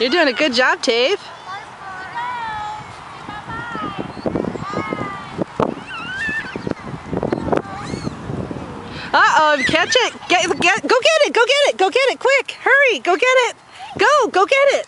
You're doing a good job, Tave. Uh-oh, catch it. Get, get, go get it, go get it, go get it, quick. Hurry, go get it. Go, go get it.